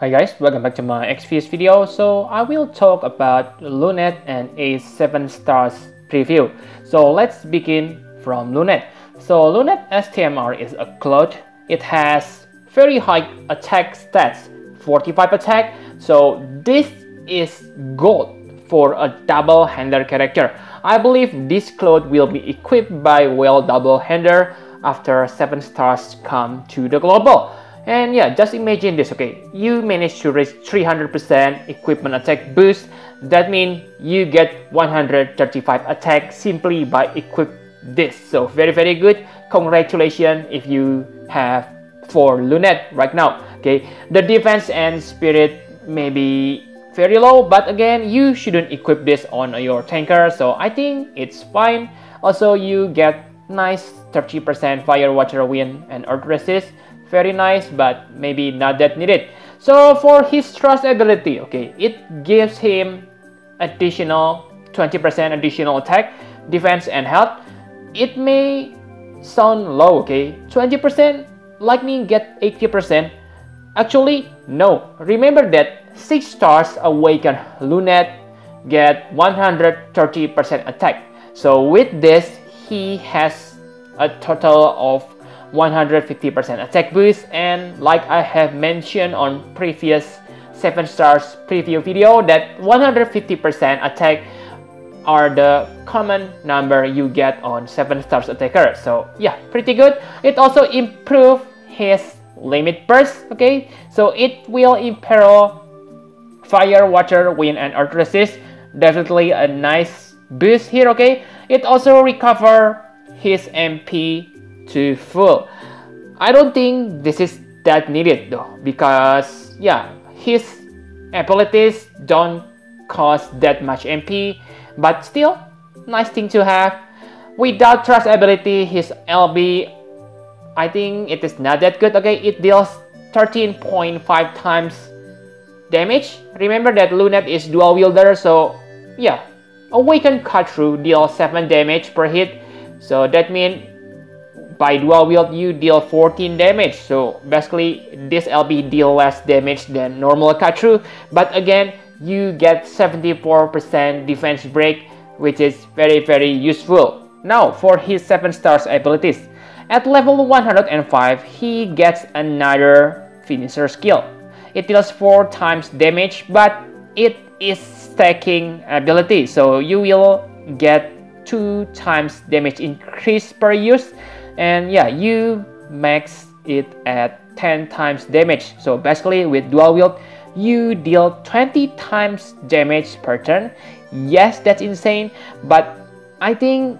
Hi guys, welcome back to my Exvius video. So I will talk about Luneth and a 7 stars preview. So let's begin from Luneth. So Luneth STMR is a cloth. It has very high attack stats, 45 attack. So this is gold for a double hander character. I believe this cloth will be equipped by well double hander after 7 stars come to the global. And yeah, just imagine this, okay? You manage to reach 300% equipment attack boost. That means you get 135 attack simply by equip this. So very, very good. Congratulations if you have for Luneth right now. Okay, the defense and spirit may be very low, but again, you shouldn't equip this on your tanker. So I think it's fine. Also, you get nice 30% fire, water, wind, and earth resist very nice but maybe not that needed. So for his trust ability okay it gives him additional 20% additional attack defense and health. It may sound low okay 20% like me get 80% actually no. Remember that 6 stars awaken Luneth get 130% attack. So with this he has a total of 150% attack boost and like I have mentioned on previous 7 stars preview video that 150% attack are the common number you get on 7 stars attacker. So yeah pretty good. It also improve his limit burst okay? So it will imperil fire water wind and earth resist. Definitely a nice boost here okay? It also recover his MP to full. I don't think this is that needed though because yeah his abilities don't cost that much MP but still nice thing to have. Without trust ability his LB I think it is not that good okay it deals 13.5 times damage. Remember that Luneth is dual wielder so yeah Awaken cut through deals 7 damage per hit so that means by dual wield you deal 14 damage. So basically this LB deal less damage than normal cut through but again you get 74% defense break which is very very useful. Now for his 7 stars abilities. At level 105 he gets another finisher skill. It deals 4 times damage but it is stacking ability. So you will get 2 times damage increase per use and yeah you max it at 10 times damage. So basically with dual wield you deal 20 times damage per turn. Yes that's insane but i think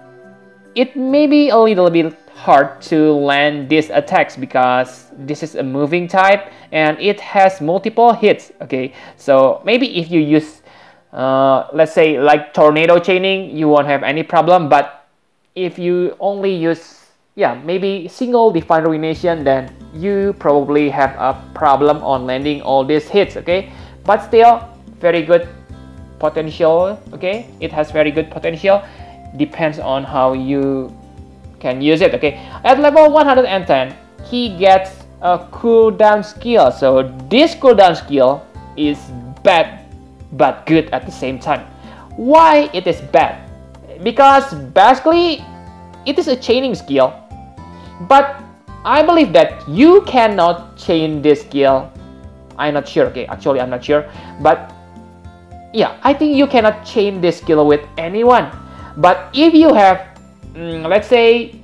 it may be a little bit hard to land these attacks because this is a moving type and it has multiple hits okay? So maybe if you use uh, let's say like tornado chaining you won't have any problem but if you only use yeah, maybe single divine ruination, then you probably have a problem on landing all these hits, okay? But still, very good potential, okay? It has very good potential. Depends on how you can use it, okay? At level 110, he gets a cooldown skill. So this cooldown skill is bad but good at the same time. Why it is bad? Because basically it is a chaining skill but I believe that you cannot chain this skill. I'm not sure okay actually I'm not sure. But yeah I think you cannot chain this skill with anyone. But if you have mm, let's say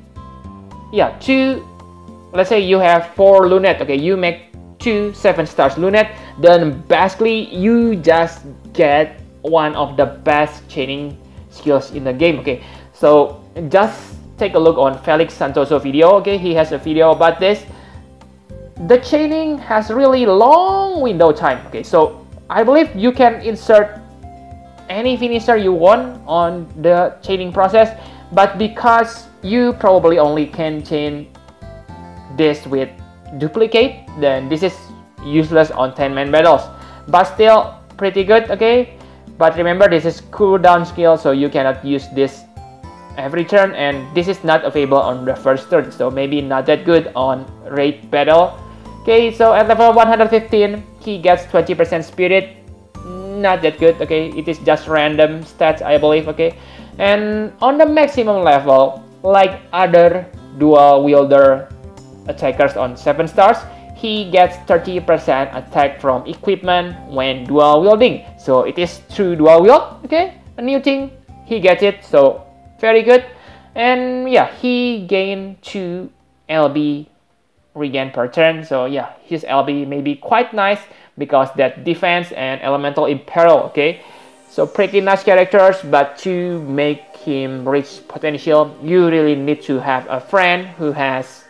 yeah two let's say you have four Luneth okay you make two seven stars Luneth then basically you just get one of the best chaining skills in the game okay? So just take a look on Felix Santoso video. Okay, he has a video about this. The chaining has really long window time. Okay, so I believe you can insert any finisher you want on the chaining process, but because you probably only can chain this with duplicate, then this is useless on 10 man battles. But still pretty good, okay? But remember this is cooldown skill, so you cannot use this every turn and this is not available on the first turn so maybe not that good on raid battle okay so at level 115 he gets 20% spirit. Not that good okay? It is just random stats i believe okay? And on the maximum level like other dual wielder attackers on 7 stars he gets 30% attack from equipment when dual wielding. So it is true dual wield okay? A new thing he gets it so very good. And yeah he gained 2 lb regen per turn. So yeah his lb may be quite nice because that defense and elemental imperil okay? So pretty nice characters but to make him reach potential you really need to have a friend who has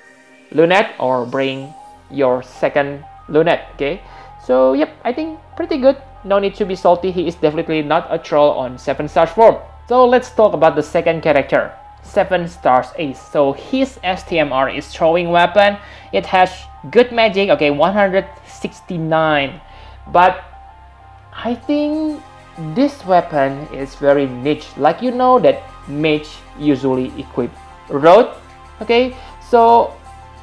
Luneth or bring your second Luneth okay? So yep i think pretty good. No need to be salty. He is definitely not a troll on 7 stars form so let's talk about the second character 7 stars ace. So his stmr is throwing weapon. It has good magic okay 169 but i think this weapon is very niche. Like you know that mage usually equip rod okay? So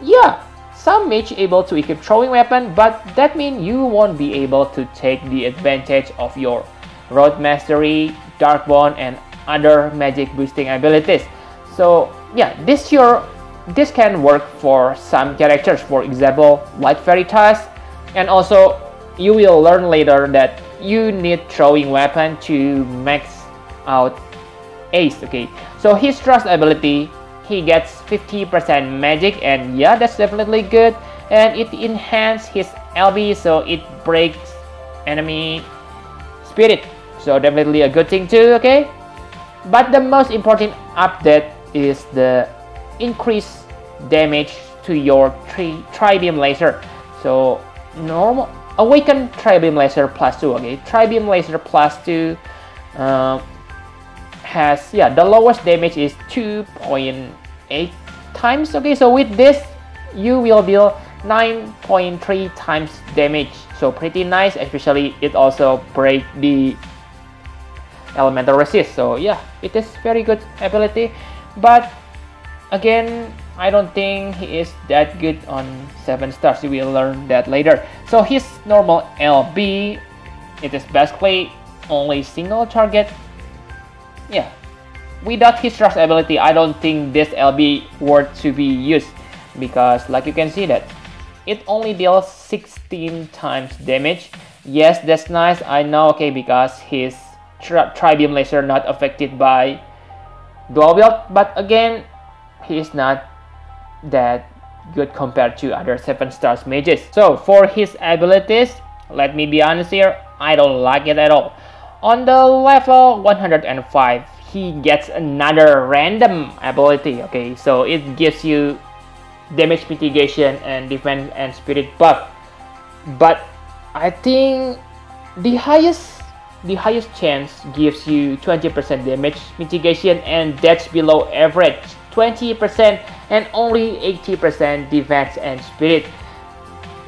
yeah some mage able to equip throwing weapon but that means you won't be able to take the advantage of your rod mastery dark bond and other magic boosting abilities. So yeah this your this can work for some characters. For example like veritas and also you will learn later that you need throwing weapon to max out ace okay? So his trust ability he gets 50% magic and yeah that's definitely good. And it enhances his LB so it breaks enemy spirit. So definitely a good thing too okay but the most important update is the increased damage to your tri, tri beam laser so normal Awaken Tri-Beam Laser plus 2, okay? Tri-Beam Laser plus 2 uh, has, yeah, the lowest damage is 2.8 times, okay? So with this, you will deal 9.3 times damage. So pretty nice, especially it also break the elemental resist. So yeah, it is very good ability. But again, I don't think he is that good on 7 stars, you will learn that later. So his normal LB, it is basically only single target. Yeah, without his trust ability, I don't think this LB worth to be used because like you can see that it only deals 16 times damage. Yes, that's nice, I know, okay, because his tri-beam laser not affected by dual wield, but again, he is not that good compared to other 7 stars mages. So for his abilities, let me be honest here, I don't like it at all. On the level 105, he gets another random ability, okay? So it gives you damage mitigation and defense and spirit buff. But I think the highest the highest chance gives you 20% damage mitigation and that's below average 20% and only 80% defense and spirit.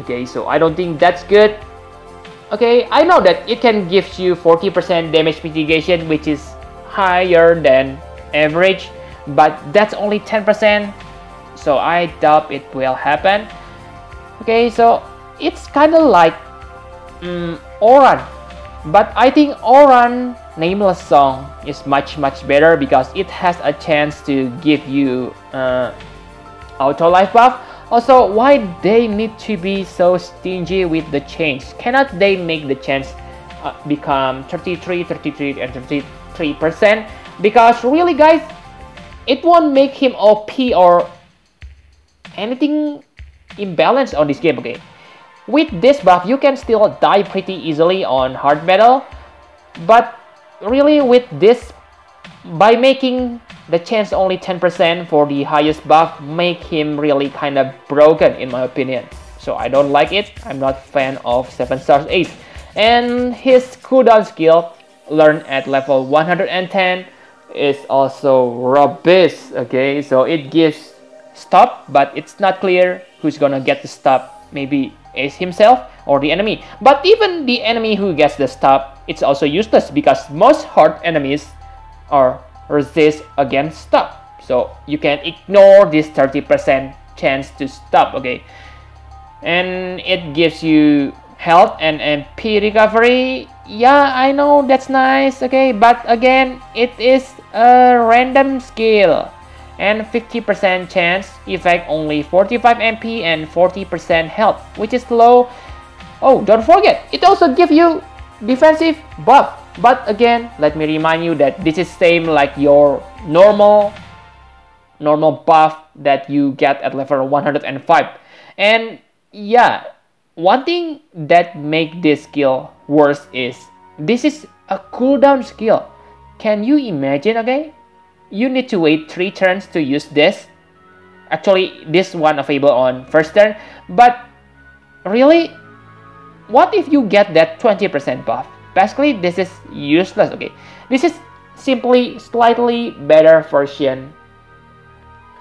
Okay, so I don't think that's good. Okay, I know that it can give you 40% damage mitigation, which is higher than average, but that's only 10%, so I doubt it will happen. Okay, so it's kind of like um, Olan, but I think Olan Nameless Song is much much better because it has a chance to give you uh, auto life buff. Also, why they need to be so stingy with the chains? Cannot they make the chains uh, become 33, 33, and 33 percent? Because really, guys, it won't make him OP or anything imbalanced on this game. Okay, with this buff, you can still die pretty easily on hard metal, but really with this, by making the chance only 10% for the highest buff make him really kind of broken in my opinion. So I don't like it. I'm not fan of 7 stars Ace. And his cooldown skill learned at level 110 is also rubbish. Okay, so it gives stop, but it's not clear who's gonna get the stop. Maybe Ace himself or the enemy. But even the enemy who gets the stop, it's also useless because most hard enemies are resist against stop. So you can ignore this 30% chance to stop, okay? And it gives you health and MP recovery. Yeah, I know that's nice, okay, but again, it is a random skill and 50% chance effect only 45 MP and 40% health, which is low. Oh, don't forget, it also gives you defensive buff. But again, let me remind you that this is same like your normal normal buff that you get at level 105. And yeah, one thing that make this skill worse is this is a cooldown skill. Can you imagine okay? You need to wait 3 turns to use this. Actually, this one available on first turn. But really, what if you get that 20% buff? Basically, this is useless, okay? This is simply slightly better version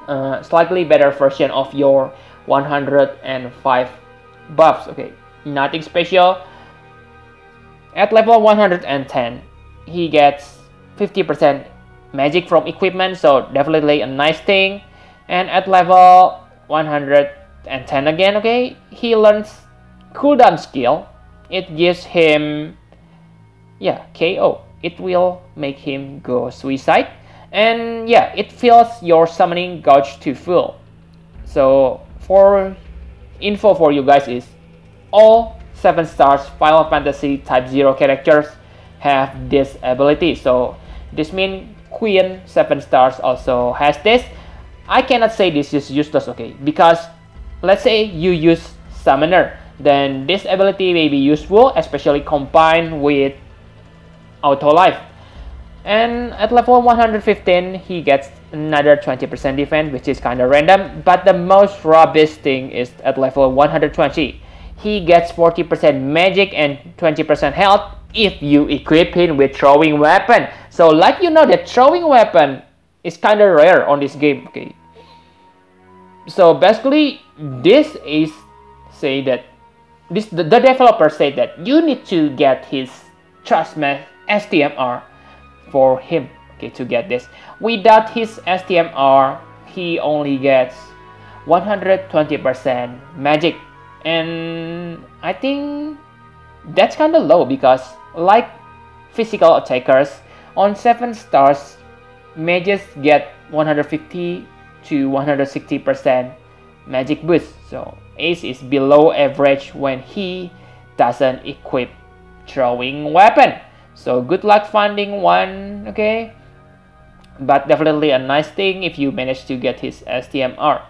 uh, slightly better version of your 105 buffs okay nothing special at level 110 he gets 50% magic from equipment so definitely a nice thing. And at level 110 again okay he learns cooldown skill. It gives him yeah KO it will make him go suicide. And yeah it fills your summoning gauge to full. So for info for you guys is all 7 stars Final Fantasy Type 0 characters have this ability. So this means Queen 7 stars also has this I cannot say this is useless okay because let's say you use Summoner then this ability may be useful especially combined with Auto Life and at level 115, he gets another 20% defense, which is kind of random. But the most rubbish thing is at level 120. He gets 40% magic and 20% health if you equip him with throwing weapon. So like you know that throwing weapon is kind of rare on this game. Okay. So basically, this is say that this the, the developer said that you need to get his Trustmask STMR for him okay, to get this. Without his STMR, he only gets 120% magic. And I think that's kind of low because like physical attackers, on 7 stars, mages get 150 to 160% magic boost. So Ace is below average when he doesn't equip throwing weapon. So good luck finding one okay? But definitely a nice thing if you manage to get his STMR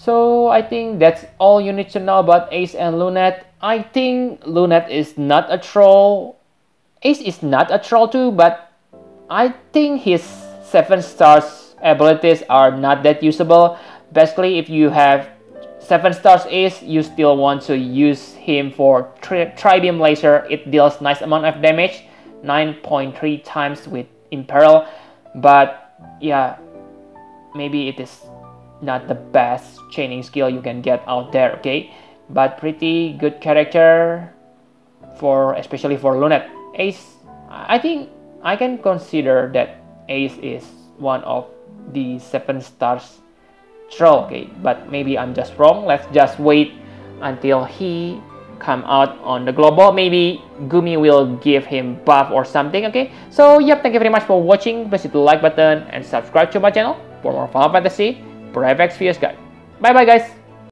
so I think that's all you need to know about Ace and Luneth I think Luneth is not a troll Ace is not a troll too but I think his 7 stars abilities are not that usable basically if you have 7 stars Ace, you still want to use him for tri Tribeam Laser. It deals nice amount of damage, 9.3 times with Imperil. But yeah, maybe it is not the best chaining skill you can get out there, okay? But pretty good character for especially for Luneth. Ace, I think I can consider that Ace is one of the 7 stars troll okay? But maybe i'm just wrong. Let's just wait until he come out on the global maybe gumi will give him buff or something okay? So yep thank you very much for watching. Please hit the like button and subscribe to my channel for more final fantasy Brave Exvius guide bye bye guys